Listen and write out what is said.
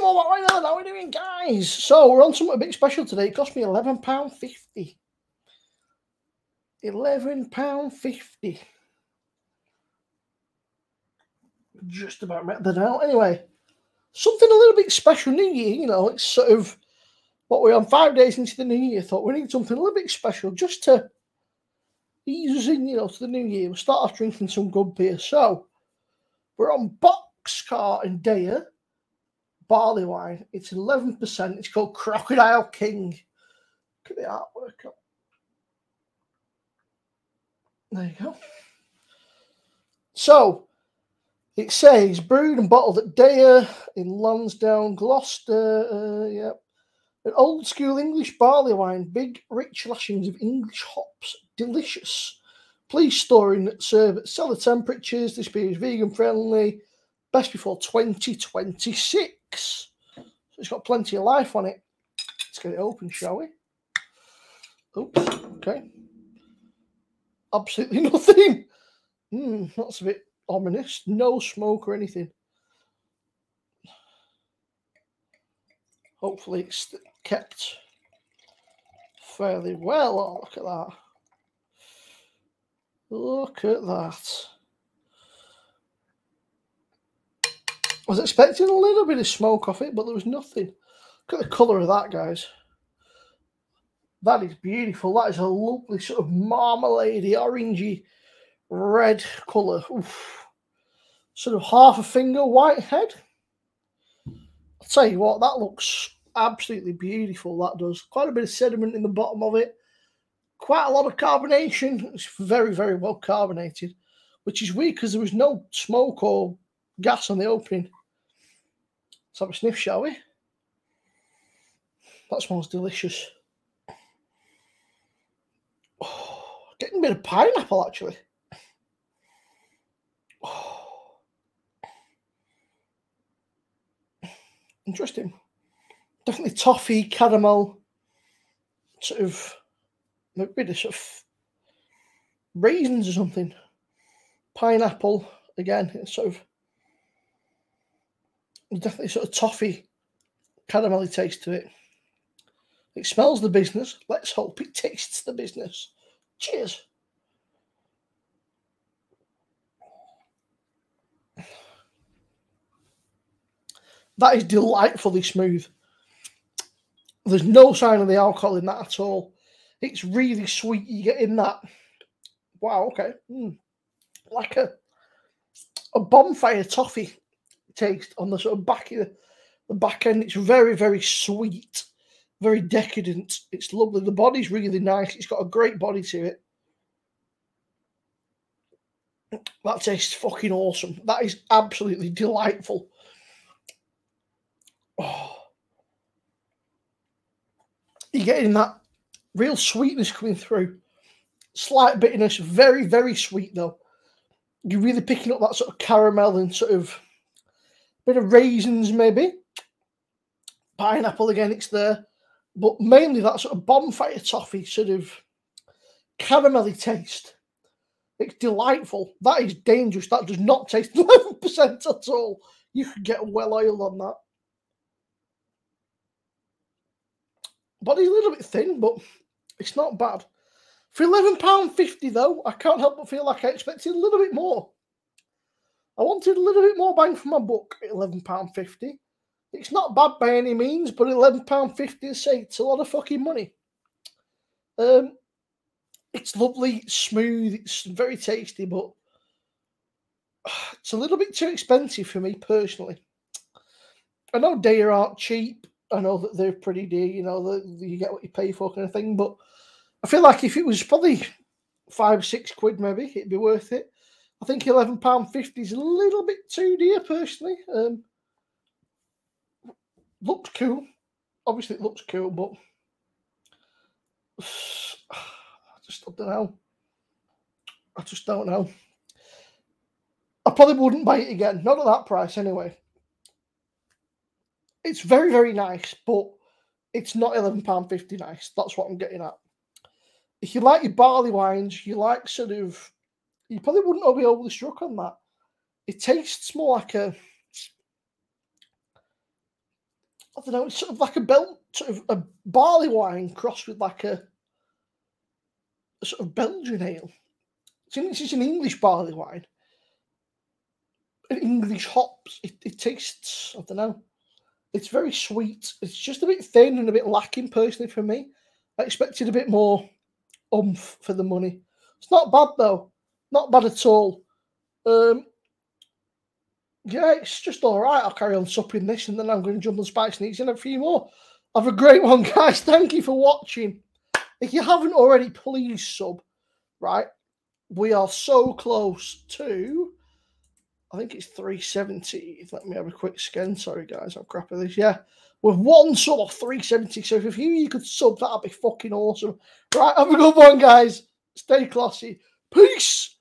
More what now, how are we doing, guys? So we're on something a bit special today. It cost me eleven pound fifty. Eleven pound fifty. Just about met that out. Anyway, something a little bit special New Year. You know, it's sort of what we're on five days into the New Year. Thought we need something a little bit special just to ease us in, you know, to the New Year. We'll start off drinking some good beer. So we're on Boxcar and Deya barley wine. It's 11%. It's called Crocodile King. Look at the artwork. There you go. So it says brewed and bottled at Deya in Lansdowne, Gloucester. Uh, yep. An old school English barley wine, big, rich lashings of English hops, delicious. Please store and serve at cellar temperatures. This beer is vegan friendly. Best before 2026. So it's got plenty of life on it. Let's get it open, shall we? Oops. Okay. Absolutely nothing. Hmm, that's a bit ominous. No smoke or anything. Hopefully it's kept fairly well. Oh, look at that. Look at that. I was expecting a little bit of smoke off it, but there was nothing. Look at the colour of that, guys. That is beautiful. That is a lovely sort of marmalade orangey red colour. Oof. Sort of half a finger white head. I'll tell you what, that looks absolutely beautiful. That does. Quite a bit of sediment in the bottom of it. Quite a lot of carbonation. It's very, very well carbonated, which is weird because there was no smoke or gas on the opening. Let's have a sniff, shall we? That smells delicious. Oh, getting a bit of pineapple actually. Oh. Interesting. Definitely toffee, caramel, sort of of sort of raisins or something. Pineapple again. It's sort of definitely sort of toffee, caramelly taste to it. It smells the business. Let's hope it tastes the business. Cheers. That is delightfully smooth. There's no sign of the alcohol in that at all. It's really sweet. You get in that. Wow, okay. Mm. Like a a bonfire toffee taste on the sort of back of the, back end. It's very, very sweet, very decadent. It's lovely. The body's really nice. It's got a great body to it. That tastes fucking awesome. That is absolutely delightful. Oh. You're getting that real sweetness coming through. Slight bitterness, very, very sweet though. You're really picking up that sort of caramel and sort of bit of raisins, maybe. Pineapple again, it's there. But mainly that sort of bonfire toffee, sort of caramelly taste. It's delightful. That is dangerous. That does not taste 11% at all. You could get well oiled on that. But Body's a little bit thin, but it's not bad. For £11.50, though, I can't help but feel like I expected a little bit more. I wanted a little bit more bang for my buck at £11.50. It's not bad by any means, but £11.50, I say, it's a lot of fucking money. Um, it's lovely, smooth, it's very tasty, but it's a little bit too expensive for me personally. I know Deya aren't cheap. I know that they're pretty dear, you know, you get what you pay for kind of thing, but I feel like if it was probably five, six quid maybe, it'd be worth it. I think eleven pound fifty is a little bit too dear, personally. Um, looks cool. Obviously, it looks cool, but I just don't know. I just don't know. I probably wouldn't buy it again. Not at that price, anyway. It's very, very nice, but it's not eleven pound fifty nice. That's what I'm getting at. If you like your barley wines, you like sort of you probably wouldn't be overly struck on that. It tastes more like a I don't know, it's sort of like a belt, sort of a barley wine crossed with like a, a sort of Belgian ale. It's, it's an English barley wine. An English hops. It, it tastes, I don't know. It's very sweet. It's just a bit thin and a bit lacking, personally, for me. I expected a bit more umph for the money. It's not bad, though. Not bad at all. Um, yeah, it's just all right. I'll carry on supping this and then I'm going to jump on Spikes Needs and a few more. Have a great one, guys. Thank you for watching. If you haven't already, please sub, right? We are so close to, I think it's 370. Let me have a quick scan. Sorry, guys, I'm crap at this. Yeah, with one sub of 370. So if you, you could sub, that'd be fucking awesome. Right, have a good one, guys. Stay classy. Peace.